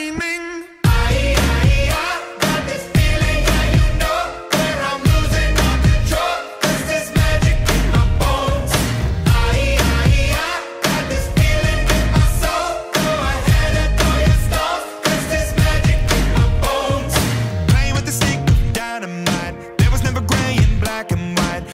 shining.